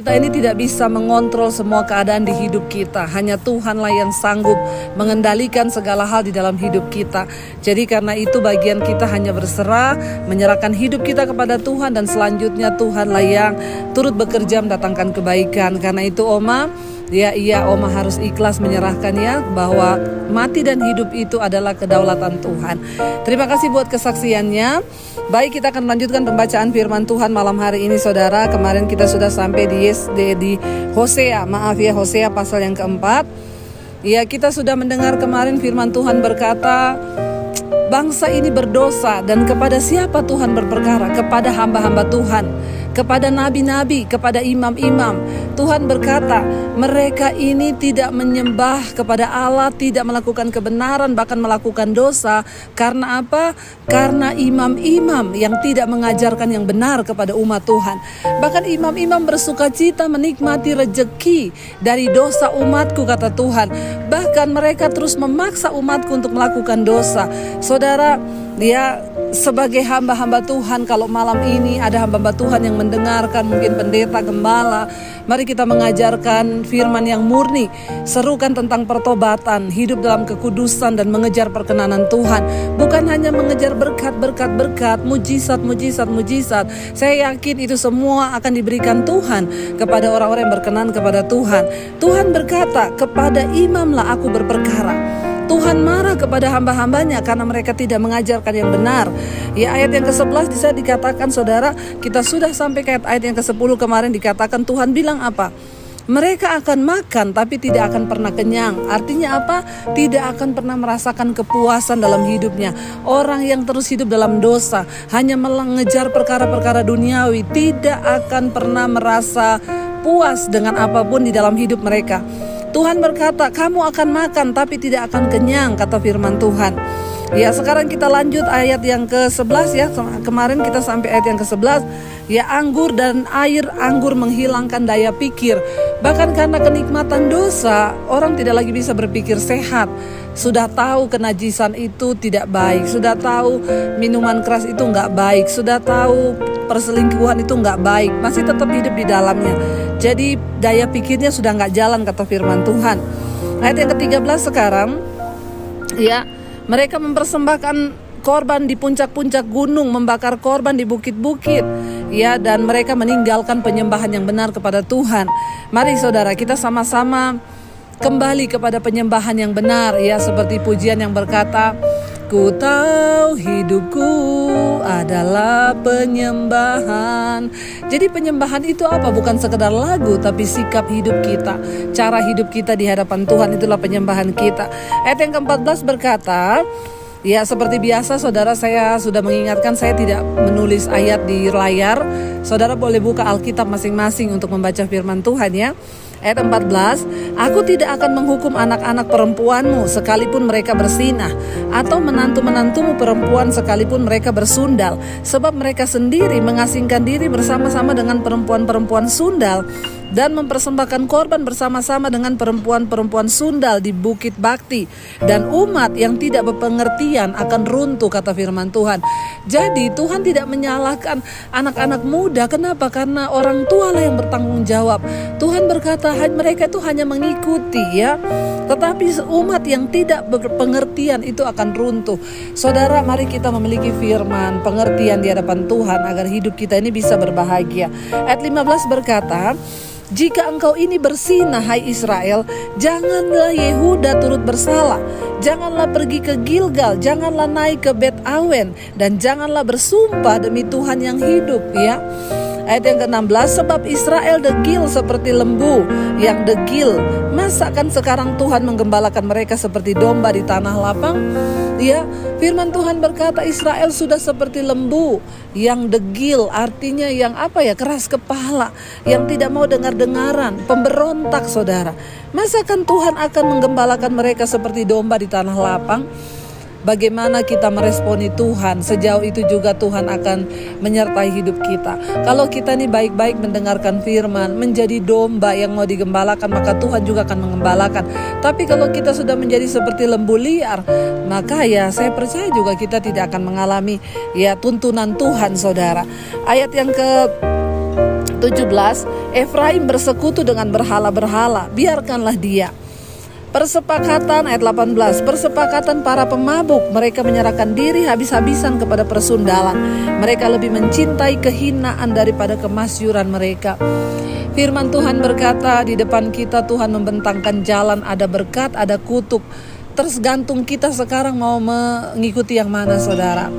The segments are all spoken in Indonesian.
Kita ini tidak bisa mengontrol semua keadaan di hidup kita. Hanya Tuhanlah yang sanggup mengendalikan segala hal di dalam hidup kita. Jadi karena itu bagian kita hanya berserah, menyerahkan hidup kita kepada Tuhan dan selanjutnya Tuhanlah yang turut bekerja mendatangkan kebaikan. Karena itu Oma, Ya iya Oma harus ikhlas menyerahkannya bahwa mati dan hidup itu adalah kedaulatan Tuhan. Terima kasih buat kesaksiannya. Baik kita akan melanjutkan pembacaan firman Tuhan malam hari ini saudara. Kemarin kita sudah sampai di, di, di Hosea, maaf ya Hosea pasal yang keempat. Ya kita sudah mendengar kemarin firman Tuhan berkata bangsa ini berdosa dan kepada siapa Tuhan berperkara? Kepada hamba-hamba Tuhan kepada nabi-nabi, kepada imam-imam. Tuhan berkata, mereka ini tidak menyembah kepada Allah, tidak melakukan kebenaran, bahkan melakukan dosa. Karena apa? Karena imam-imam yang tidak mengajarkan yang benar kepada umat Tuhan. Bahkan imam-imam bersuka cita menikmati rejeki dari dosa umatku, kata Tuhan. Bahkan mereka terus memaksa umatku untuk melakukan dosa. Saudara, dia sebagai hamba-hamba Tuhan kalau malam ini ada hamba-hamba Tuhan yang mendengarkan mungkin pendeta gembala mari kita mengajarkan firman yang murni serukan tentang pertobatan hidup dalam kekudusan dan mengejar perkenanan Tuhan. Bukan hanya mengejar berkat-berkat berkat mujizat mujizat mujizat. Saya yakin itu semua akan diberikan Tuhan kepada orang-orang yang berkenan kepada Tuhan. Tuhan berkata kepada imamlah aku berperkara Tuhan marah kepada hamba-hambanya karena mereka tidak mengajarkan yang benar. Ya ayat yang ke-11 bisa dikatakan saudara, kita sudah sampai ke ayat yang ke-10 kemarin dikatakan Tuhan bilang apa? Mereka akan makan tapi tidak akan pernah kenyang. Artinya apa? Tidak akan pernah merasakan kepuasan dalam hidupnya. Orang yang terus hidup dalam dosa, hanya mengejar perkara-perkara duniawi, tidak akan pernah merasa puas dengan apa pun di dalam hidup mereka. Tuhan berkata, "Kamu akan makan tapi tidak akan kenyang," kata firman Tuhan. Ya, sekarang kita lanjut ayat yang ke-11 ya. Kemarin kita sampai ayat yang ke-11. Ya, anggur dan air anggur menghilangkan daya pikir. Bahkan karena kenikmatan dosa, orang tidak lagi bisa berpikir sehat. Sudah tahu kenajisan itu tidak baik, sudah tahu minuman keras itu nggak baik, sudah tahu perselingkuhan itu nggak baik, masih tetap hidup di dalamnya. Jadi daya pikirnya sudah nggak jalan kata firman Tuhan. Ayat yang ke-13 sekarang, ya mereka mempersembahkan korban di puncak-puncak gunung, membakar korban di bukit-bukit, ya, dan mereka meninggalkan penyembahan yang benar kepada Tuhan. Mari saudara, kita sama-sama kembali kepada penyembahan yang benar, ya, seperti pujian yang berkata, Ku tahu hidupku adalah penyembahan. Jadi penyembahan itu apa? Bukan sekedar lagu, tapi sikap hidup kita. Cara hidup kita di hadapan Tuhan itulah penyembahan kita. Ayat yang ke-14 berkata, Ya seperti biasa saudara saya sudah mengingatkan saya tidak menulis ayat di layar. Saudara boleh buka Alkitab masing-masing untuk membaca firman Tuhan ya. Ayat 14, Aku tidak akan menghukum anak-anak perempuanmu sekalipun mereka bersinah, atau menantu-menantumu perempuan sekalipun mereka bersundal, sebab mereka sendiri mengasingkan diri bersama-sama dengan perempuan-perempuan sundal dan mempersembahkan korban bersama-sama dengan perempuan-perempuan sundal di Bukit Bakti dan umat yang tidak berpengertian akan runtuh kata firman Tuhan. Jadi Tuhan tidak menyalahkan anak-anak muda kenapa? Karena orang tua lah yang bertanggung jawab. Tuhan berkata mereka itu hanya mengikuti ya. Tetapi umat yang tidak berpengertian itu akan runtuh. Saudara, mari kita memiliki firman, pengertian di hadapan Tuhan agar hidup kita ini bisa berbahagia. Ayat 15 berkata, jika engkau ini bersinah, hai Israel, janganlah Yehuda turut bersalah. Janganlah pergi ke Gilgal, janganlah naik ke Bet Awen, dan janganlah bersumpah demi Tuhan yang hidup. Ya, Ayat yang ke-16, sebab Israel degil seperti lembu yang degil. Masa kan sekarang Tuhan menggembalakan mereka seperti domba di tanah lapang? Ya, firman Tuhan berkata Israel sudah seperti lembu yang degil, artinya yang apa ya, keras kepala, yang tidak mau dengar-dengaran, pemberontak saudara. Masa kan Tuhan akan menggembalakan mereka seperti domba di tanah lapang? Bagaimana kita meresponi Tuhan, sejauh itu juga Tuhan akan menyertai hidup kita. Kalau kita ini baik-baik mendengarkan firman, menjadi domba yang mau digembalakan, maka Tuhan juga akan mengembalakan. Tapi kalau kita sudah menjadi seperti lembu liar, maka ya saya percaya juga kita tidak akan mengalami ya tuntunan Tuhan, saudara. Ayat yang ke 17 Efraim bersekutu dengan berhala-berhala biarkanlah dia Persepakatan ayat 18 Persepakatan para pemabuk. Mereka menyerahkan diri habis-habisan kepada persundalan. Mereka lebih mencintai kehinaan daripada kemasyuran mereka. Firman Tuhan berkata di depan kita Tuhan membentangkan jalan Ada berkat, ada kutuk. Tergantung kita sekarang mau mengikuti yang mana saudara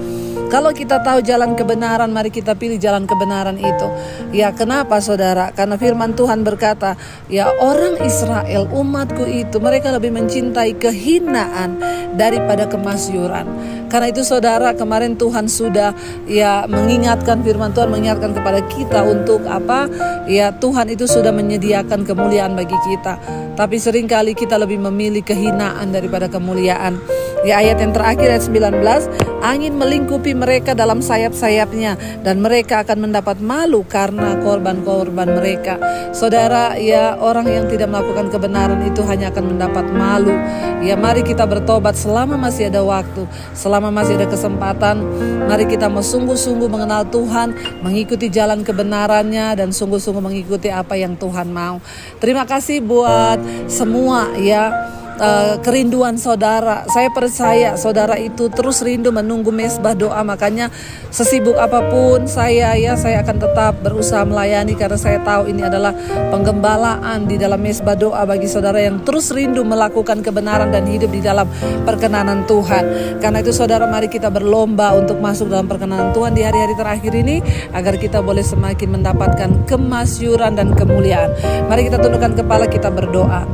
kalau kita tahu jalan kebenaran, mari kita pilih jalan kebenaran itu. Ya, kenapa saudara? Karena firman Tuhan berkata, ya orang Israel, umatku itu, mereka lebih mencintai kehinaan daripada kemasyuran. Karena itu saudara, kemarin Tuhan sudah ya mengingatkan firman Tuhan mengingatkan kepada kita untuk apa? Ya Tuhan itu sudah menyediakan kemuliaan bagi kita. Tapi sering kali kita lebih memilih kehinaan daripada kemuliaan. Di ayat yang terakhir ayat 19, angin melingkupi mereka dalam sayap-sayapnya dan mereka akan mendapat malu karena korban-korban mereka. Saudara, ya orang yang tidak melakukan kebenaran itu hanya akan mendapat malu. Ya mari kita bertobat selama masih ada waktu, selama masih ada kesempatan. Mari kita mau sungguh-sungguh mengenal Tuhan, mengikuti jalan kebenarannya dan sungguh-sungguh mengikuti apa yang Tuhan mau. Terima kasih buat semua ya uh, kerinduan saudara. Saya percaya saudara itu terus rindu menunggu mesbah doa. Makanya sesibuk apa pun saya ya saya akan tetap berusaha melayani karena saya tahu ini adalah penggembalaan di dalam mesbah doa bagi saudara yang terus rindu melakukan kebenaran dan hidup di dalam perkenanan Tuhan. Karena itu saudara mari kita berlomba untuk masuk dalam perkenanan Tuhan di hari-hari terakhir ini agar kita boleh semakin mendapatkan kemasyuran dan kemuliaan. Mari kita tundukkan kepala kita berdoa.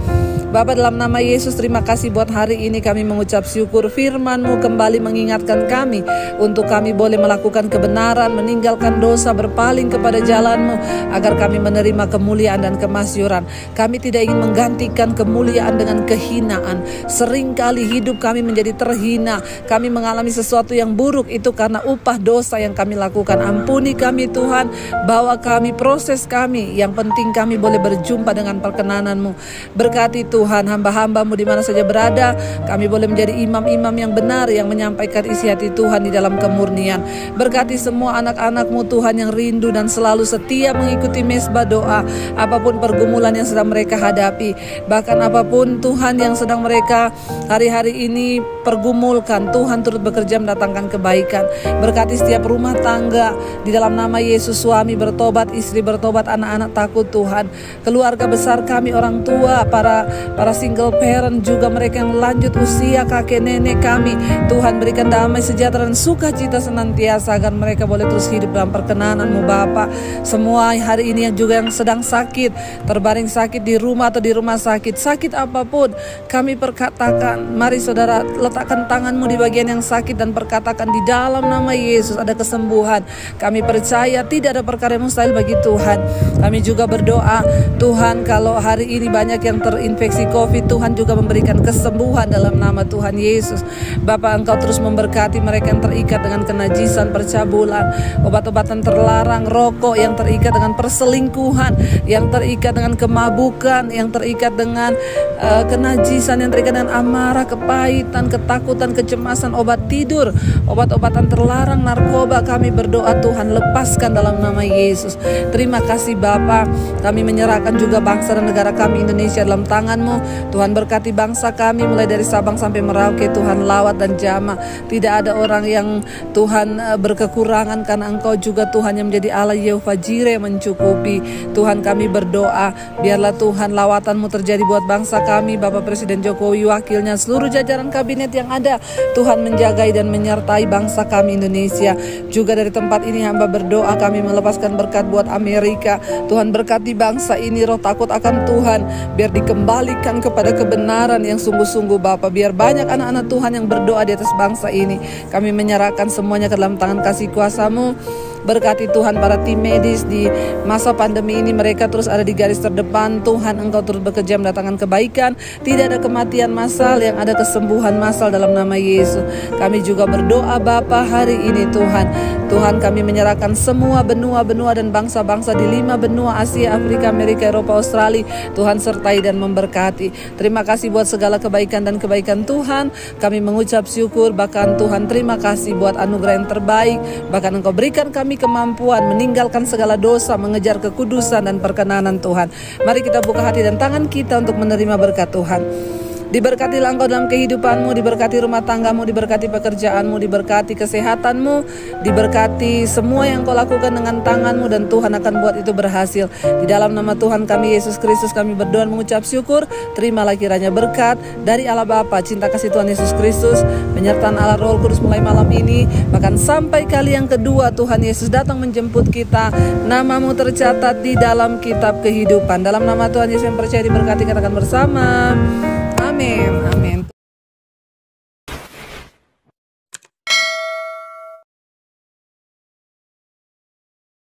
Bapak dalam nama Yesus terima kasih buat hari ini kami mengucap syukur firman-Mu kembali mengingatkan kami untuk kami boleh melakukan kebenaran, meninggalkan dosa, berpaling kepada jalan-Mu agar kami menerima kemuliaan dan kemasyuran. Kami tidak ingin menggantikan kemuliaan dengan kehinaan. Seringkali hidup kami menjadi terhina. Kami mengalami sesuatu yang buruk itu karena upah dosa yang kami lakukan. Ampuni kami Tuhan, bawa kami proses kami. Yang penting kami boleh berjumpa dengan perkenanan-Mu. Berkati Tuhan Tuhan hamba-hambamu di mana saja berada kami boleh menjadi imam-imam yang benar yang menyampaikan isi hati Tuhan di dalam kemurnian. Berkati semua anak-anakmu Tuhan yang rindu dan selalu setia mengikuti mesbah doa. Apa pun pergumulan yang sedang mereka hadapi bahkan apa pun Tuhan yang sedang mereka hari-hari ini pergumulkan Tuhan turut bekerja mendatangkan kebaikan. Berkati setiap rumah tangga di dalam nama Yesus suami bertobat istri bertobat anak-anak takut Tuhan. Keluarga besar kami orang tua para para single parent juga mereka yang lanjut usia kakek nenek kami. Tuhan berikan damai sejahtera dan sukacita senantiasa agar mereka boleh terus hidup dalam perkenananmu Bapa. Semua hari ini yang juga yang sedang sakit, terbaring sakit di rumah atau di rumah sakit, sakit apa pun kami perkatakan, mari saudara letakkan tanganmu di bagian yang sakit dan perkatakan di dalam nama Yesus ada kesembuhan. Kami percaya tidak ada perkara yang mustahil bagi Tuhan. Kami juga berdoa, Tuhan kalau hari ini banyak yang terinfeksi infeksi COVID Tuhan juga memberikan kesembuhan dalam nama Tuhan Yesus. Bapak Engkau terus memberkati mereka yang terikat dengan kenajisan percabulan obat-obatan terlarang rokok yang terikat dengan perselingkuhan yang terikat dengan kemabukan yang terikat dengan uh, kenajisan yang terikat dengan amarah kepahitan ketakutan kecemasan obat tidur obat-obatan terlarang narkoba. Kami berdoa Tuhan lepaskan dalam nama Yesus. Terima kasih Bapak. Kami menyerahkan juga bangsa dan negara kami Indonesia dalam tangan Tuhan berkati bangsa kami mulai dari Sabang sampai Merauke Tuhan lawat dan jama. Tidak ada orang yang Tuhan eh, berkekurangan karena Engkau juga Tuhan yang menjadi Allah Yehova Jireh mencukupi. Tuhan kami berdoa biarlah Tuhan lawatanmu terjadi buat bangsa kami Bapak Presiden Jokowi wakilnya seluruh jajaran kabinet yang ada Tuhan menjagai dan menyertai bangsa kami Indonesia. Juga dari tempat ini hamba berdoa kami melepaskan berkat buat Amerika. Tuhan berkati bangsa ini roh takut akan Tuhan biar dikembali berikan kepada kebenaran yang sungguh-sungguh Bapak. Biar banyak anak-anak Tuhan yang berdoa di atas bangsa ini. Kami menyerahkan semuanya ke dalam tangan kasih kuasamu. Berkati Tuhan para tim medis di masa pandemi ini mereka terus ada di garis terdepan. Tuhan Engkau terus bekerja mendatangkan kebaikan. Tidak ada kematian massal yang ada kesembuhan massal dalam nama Yesus. Kami juga berdoa Bapa hari ini Tuhan. Tuhan kami menyerahkan semua benua-benua dan bangsa-bangsa di lima benua Asia, Afrika, Amerika, Eropa, Australia. Tuhan sertai dan memberkati. Terima kasih buat segala kebaikan dan kebaikan Tuhan. Kami mengucap syukur bahkan Tuhan terima kasih buat anugerah yang terbaik. Bahkan Engkau berikan kami kemampuan meninggalkan segala dosa, mengejar kekudusan dan perkenanan Tuhan. Mari kita buka hati dan tangan kita untuk menerima berkat Tuhan. Diberkati engkau dalam kehidupanmu, diberkati rumah tanggamu, diberkati pekerjaanmu, diberkati kesehatanmu, diberkati semua yang kau lakukan dengan tanganmu dan Tuhan akan buat itu berhasil. Di dalam nama Tuhan kami Yesus Kristus kami berdoa mengucap syukur, terimalah kiranya berkat dari Allah Bapa, cinta kasih Tuhan Yesus Kristus, penyertaan Allah Roh Kudus mulai malam ini, bahkan sampai kali yang kedua Tuhan Yesus datang menjemput kita, namamu tercatat di dalam kitab kehidupan. Dalam nama Tuhan Yesus yang percaya diberkati katakan bersama. Amén, amén.